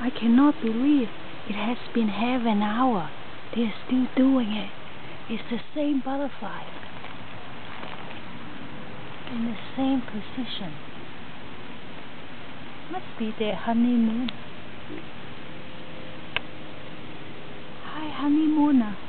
I cannot believe it has been half an hour. They're still doing it. It's the same butterfly. In the same position. Must be their honeymoon. Hi honeymooner.